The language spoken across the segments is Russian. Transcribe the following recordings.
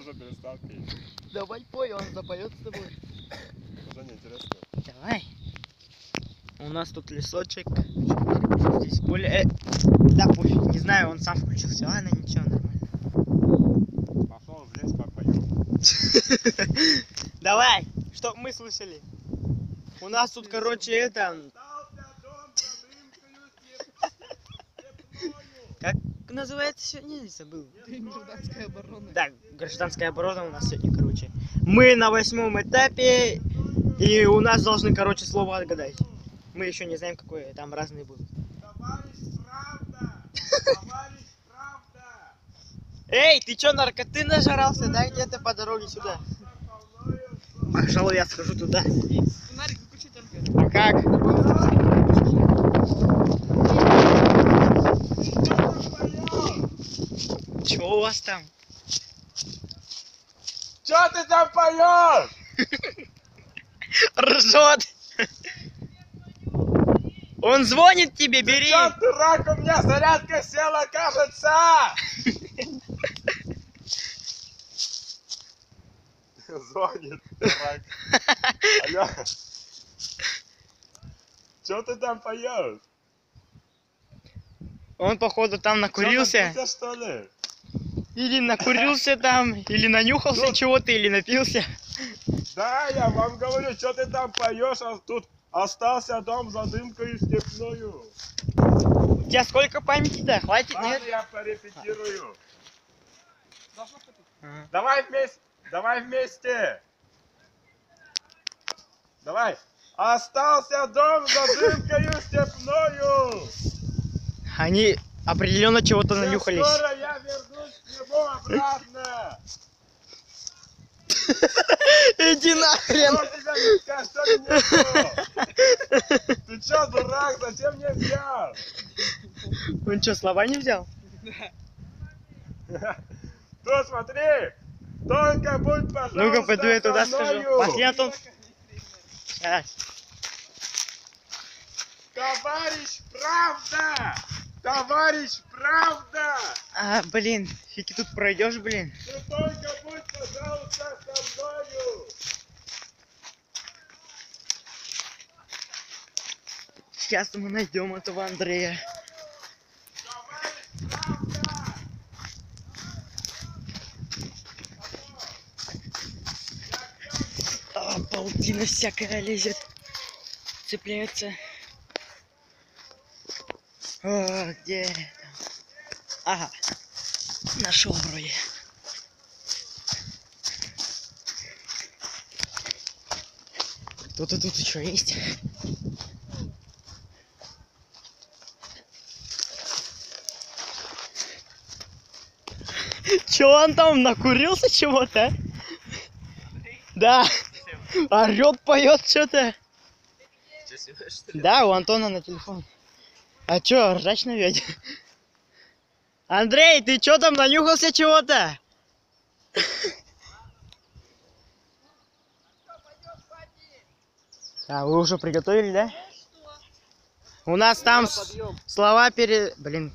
уже перестал петь. Давай пой, он запоет с тобой. Уже неинтересно. Давай. У нас тут лесочек. Здесь поле. Э, да, пофиг, не знаю, он сам включился. Ладно, ничего, нормально. Пошел в лес попоем. Давай, чтоб мы слышали. У нас тут, короче, это... Как называется сегодня? Не забыл. Гражданская оборона. Да, гражданская оборона у нас сегодня, короче. Мы на восьмом этапе, и у нас должны, короче, слово отгадать. Мы еще не знаем, какое, там разные будут. Эй, ты чё, наркоты нажрался? Дай где-то по дороге сюда. Пожалуй, я схожу туда. Фонарик выключи только. А как? Чё у вас там? Че ты там поешь? Ржет. Он звонит тебе, бери. Че, дурак, у меня зарядка села, кажется! Звонит, дурак. Алло. Че ты там поешь? Он, походу, там накурился. Чё, что ли? Или накурился там, или нанюхался Ну. чего-то, или напился. Да, я вам говорю, что ты там поешь, а тут остался дом за дымкой степною. У тебя сколько памяти-то? Хватит, нет? Ладно, я порепетирую. Ага. Давай вместе, давай вместе. Давай. Остался дом за дымкою степною. Они определенно чего-то нанюхались. Скоро я вернусь к нему обратно. Иди нахрен! Что что ты чё, дурак, зачем не взял? Он что, слова не взял? То смотри, только будь, пожалуйста, Ну-ка, пойду я туда мною. Пошли, Антон. Сейчас. Товарищ, правда! Товарищ, правда! А, блин, ты тут пройдешь, блин. Ты только будь, пожалуйста, со мною! Сейчас мы найдем этого Андрея. Товарищ! А, паутина всякая лезет. Цепляется. О, где там? Ага. Нашел вроде. Кто-то тут еще есть. Че он там накурился чего-то? а? Да. Орет, поет что-то. Да, у Антона на телефон. А чё, ржачно ведь? Андрей, ты чё там нанюхался чего-то? А, вы уже приготовили, да? У нас там слова пере... Блин,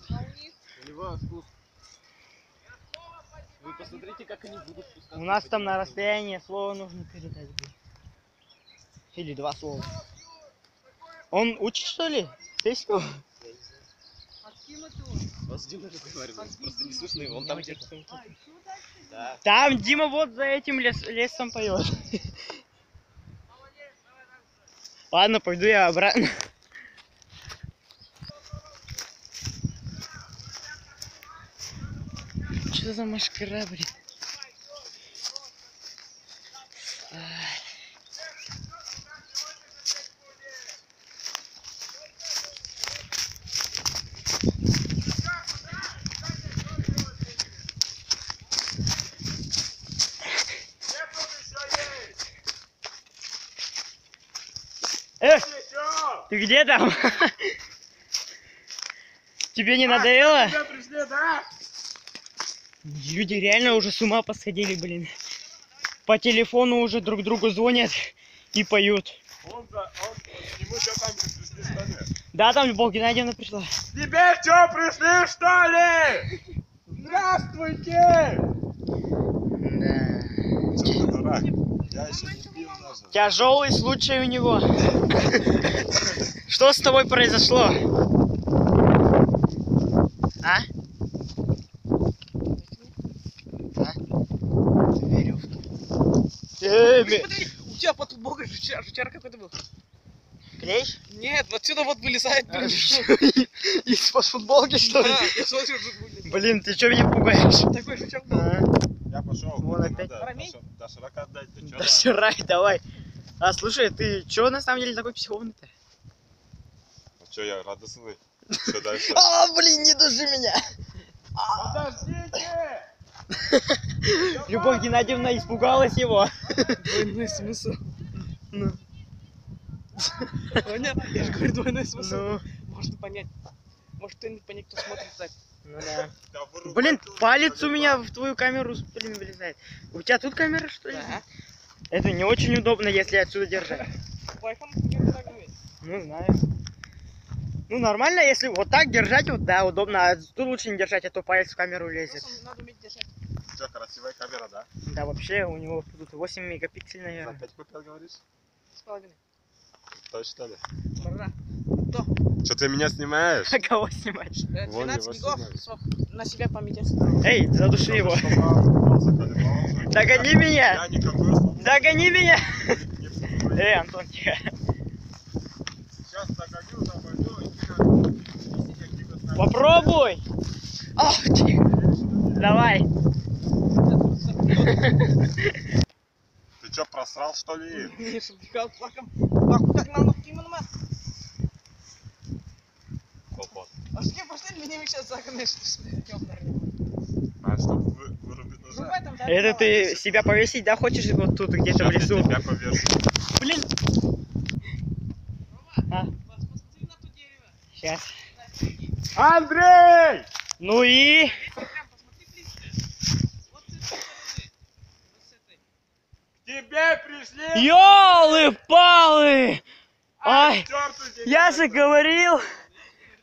Вы посмотрите, как они будут у нас там на расстоянии слово нужно передать. Или два слова. Он учит, что ли? Песню? А кем это он? Он с Димой просто не слышно его, он там где-то. Да. Там Дима вот за этим лес, лесом поет. Ладно, пойду я обратно. Что за машкара, блин? Ай. Где тут еще есть? Эх, Еще! Ты где там? Тебе не надоело? Уже пришли, да? Люди реально уже с ума посходили, блин. По телефону уже друг другу звонят и поют. Он за... Он... Ему что там пришли, что ли? Да, там Любовь Геннадьевна пришла. Тебе что, пришли, что ли? Здравствуйте! Да. Что ты дурак? Я еще не. Тяжелый случай у него. Что с тобой произошло? А? А? Смотри, у тебя под футболкой жучар, жучар какой-то был. Клещ? Нет, вот отсюда вот вылезает. А, блин, Из-под футболки, что ли? Да, я смотрю. Блин, ты что меня пугаешь? Такой жучок был. А? Я пошел. Вон опять. до- До широка отдать. Ты чё? Да сирай, давай. А слушай, ты чё на самом деле такой психованный-то? А чё, я радостный? Что дальше? А, блин, не души меня! Подождите! Любовь Геннадьевна испугалась его. Двойной смысл. Ну, Понятно? Я же говорю, двойной смысл. ну, Можно понять. Может кто-нибудь понять, кто смотрит так. Ну да. Блин, палец у меня в твою камеру, блин, вылезает. У тебя тут камера, что ли? Да. Это не очень удобно, если отсюда держать. Ну, знаю. Ну, нормально, если вот так держать, вот, да, удобно. А тут лучше не держать, а то палец в камеру лезет. Надо уметь держать. Чё, красивая камера, да? Да, вообще, у него тут 8 мегапикселей, За наверное. 5 купил, говоришь? С половиной. Точно ли? Бра. Что ты меня снимаешь? А кого снимаешь? Э, Вон 12 гигов на себя памяти. Эй, задуши его. Догони меня! Догони меня! Эй, Антон, тихо. Сейчас догоню, запойду и Попробуй! Ах, тихо. Давай. Ты чё, просрал, что ли? Не шутка, плаком. Так, как нам на именно Колпот. А что пошли меня сейчас загнешь? А чтобы вы, вырубить Ну, ножа? этом, да, Это давай. ты себя повесить, да, хочешь вот тут где-то в лесу? тебя повешу. Блин. А, сейчас. Андрей! Ну и... Тебе пришли! Ёлы-палы! Ай, Чёрту тебе я же говорил!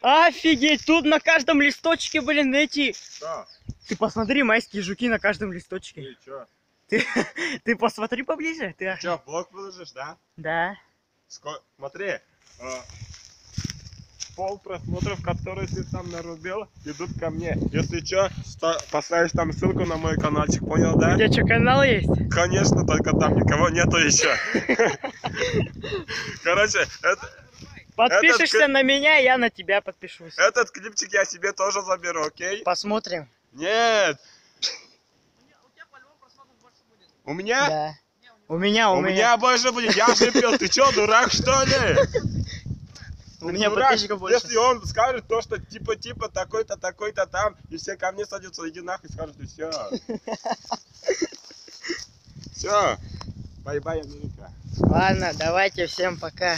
Офигеть, тут на каждом листочке, блин, эти... Что? Ты посмотри, майские жуки на каждом листочке. Ты чё? Ты посмотри поближе. Ты... Чё, в блог выложишь, да? Да. Ско- Смотри. а, Пол просмотров, которые ты там нарубил, идут ко мне. Если чё, ста- поставишь там ссылку на мой каналчик, понял, У да? тебя что, канал есть? Конечно, только там никого нету еще. Короче, это- Подпишешься Этот- на меня, я на тебя подпишусь. этот клипчик я себе тоже заберу, окей? Посмотрим. Нет, У меня- у будет. у меня? Да. У меня, у, У меня больше будет, я же пил, ты чё, дурак что ли? У меня Дурак, больше. Если он скажет то, что типа-типа такой-то, такой-то там, и все ко мне садятся, иди нахуй, скажут, и все. Все. Бай-бай, Америка. Ладно, давайте всем пока.